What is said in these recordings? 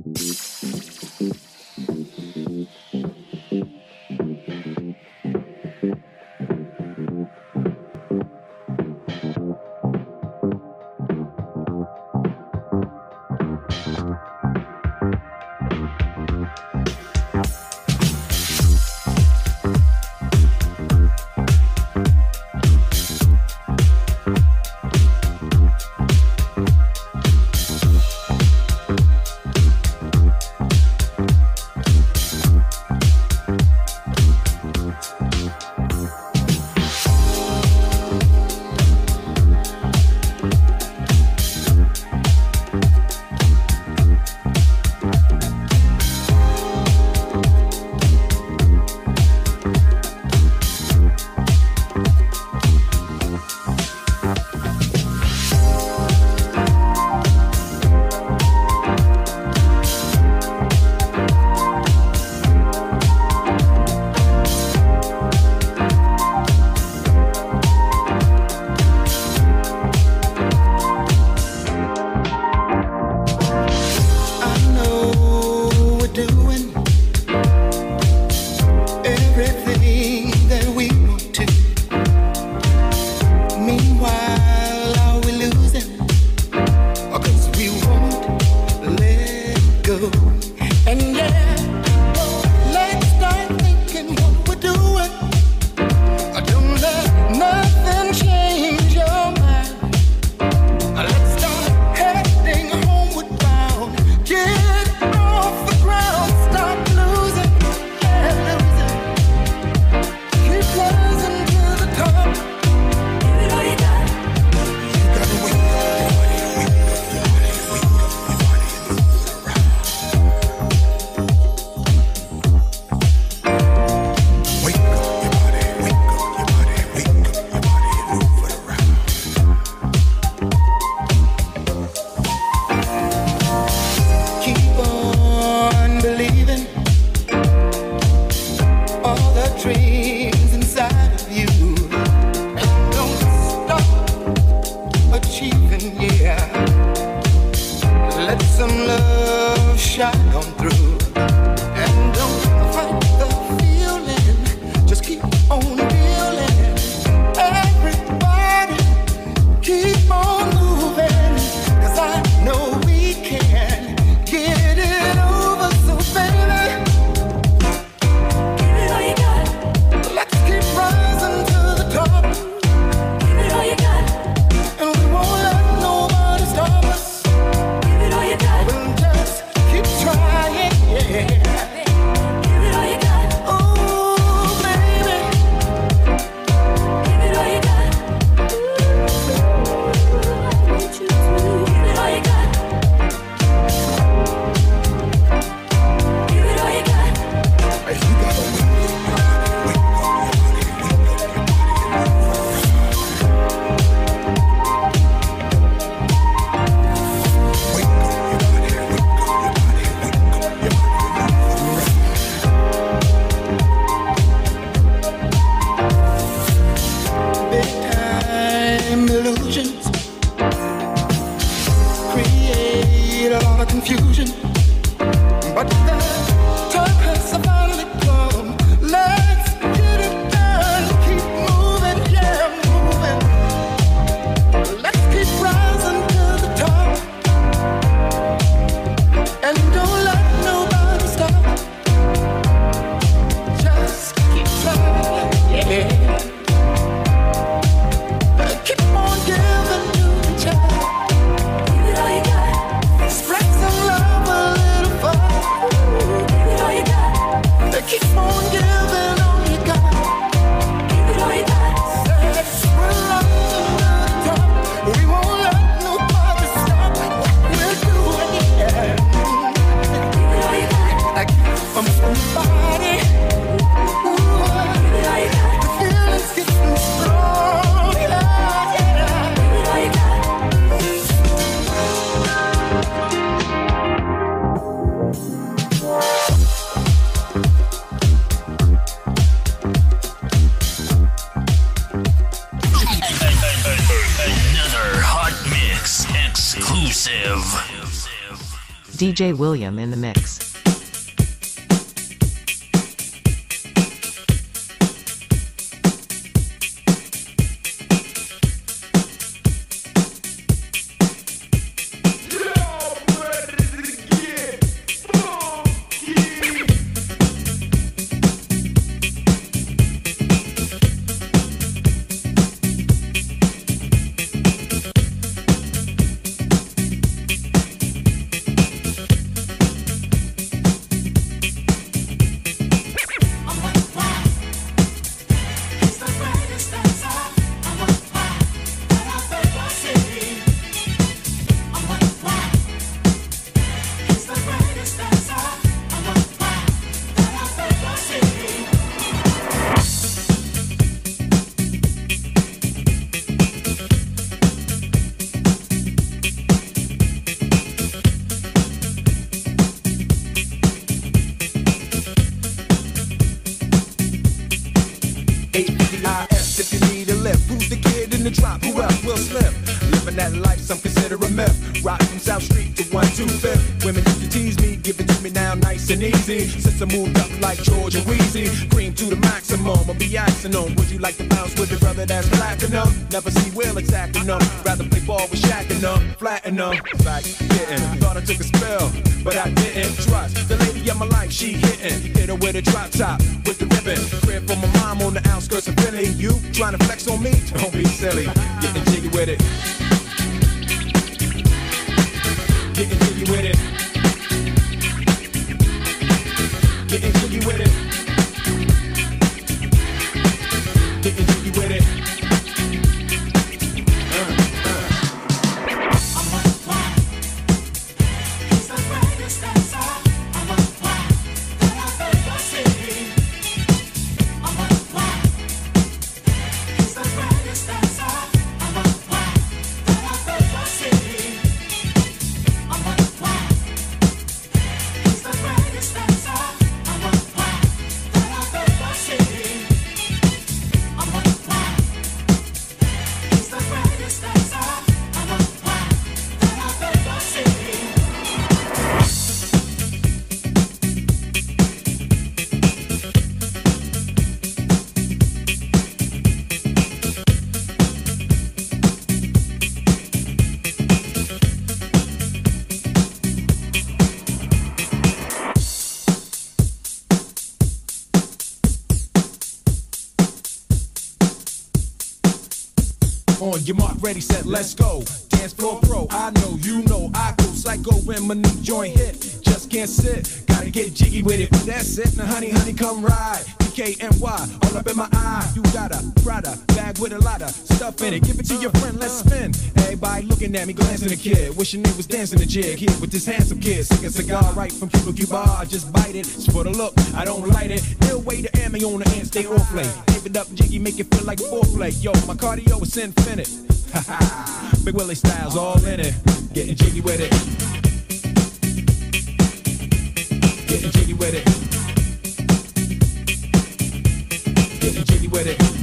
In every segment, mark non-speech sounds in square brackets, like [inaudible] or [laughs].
exclusive. DJ William in the mix. Asking them, would you like to bounce with your brother that's platinum? Never see Will attacking them. Rather play ball with Shaq and them, flatten them. Like, didn't. Thought I took a spell, but I didn't trust. The lady of my life, she hitting. Hit her with a drop top, with the ribbon. Crib for my mom on the outskirts of Philly. You trying to flex on me? Don't be silly. Getting jiggy with it. Getting jiggy with it. Getting jiggy with it. Ready, set, let's go. Dance floor pro, I know, you know, I go psycho when my new joint hit. Just can't sit, gotta get jiggy with it. That's it, now honey, honey, come ride. DKNY, all up in my eye. You got a Prada bag with a lot of stuff in it. Give it to your friend, let's spin. Everybody looking at me, glancing a kid. Wishing he was dancing a jig here with this handsome kid. Sick a cigar right from Cuba Cuba. Just bite it. For the look, I don't light it. They'll wait to ammo on the end, stay off play. Give it up, jiggy, make it feel like foreplay. Yo, my cardio is infinite. [laughs] Big Willie Styles all in it. Getting jiggy with it. Getting jiggy with it. Getting jiggy with it.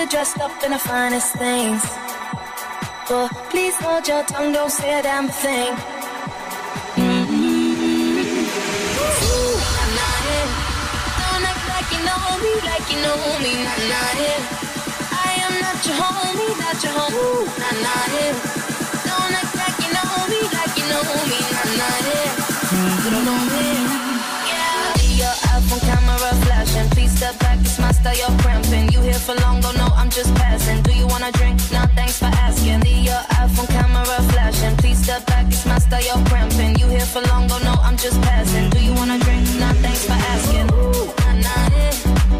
you dressed up in the finest things. But please hold your tongue, don't say a damn thing. Like you know me, not not it. I am not your homie, not your homie, not not it. Don't act like you know me, like you know me, not not it. You don't know me. Yeah. Your iPhone camera flashing, please step back, it's my style, you're cramping here for long, don't know I'm just passing. Do you wanna drink? Nah, thanks for asking. See your uh, iPhone camera flashing. Please step back, it's my style, you're cramping. You here for long, don't know I'm just passing. Do you wanna drink? Nah, thanks for asking. Ooh, nah, nah, yeah.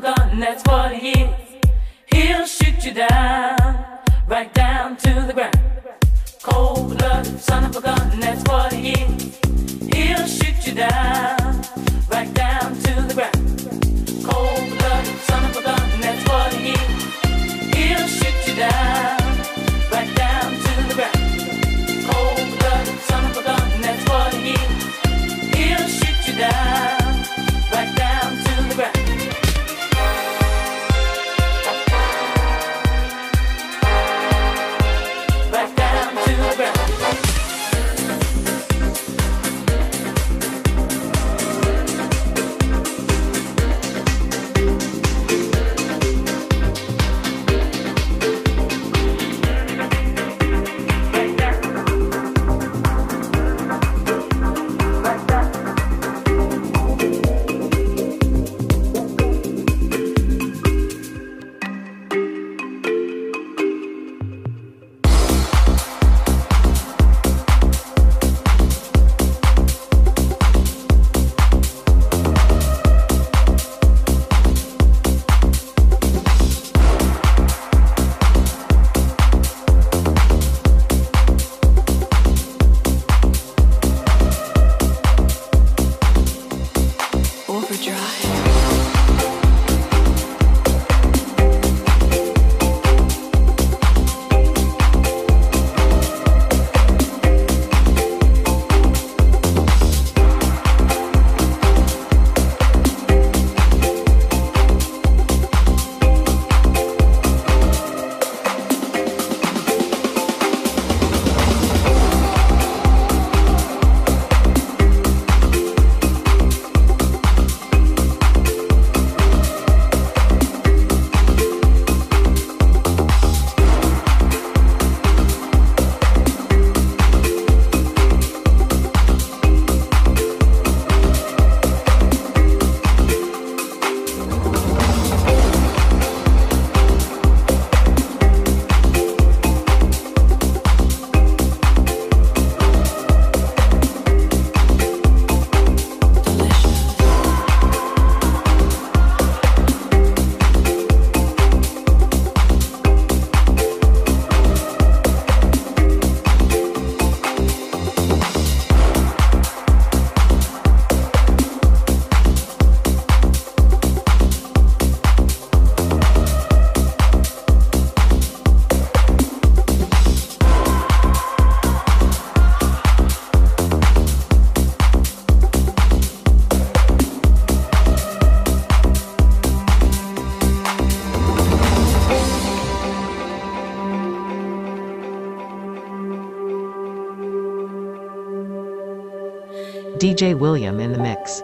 Gun, that's what he is. He'll shoot you down, right down to the ground. Cold blooded son of a gun, that's what he is. He'll shoot you down, DJ William in the mix.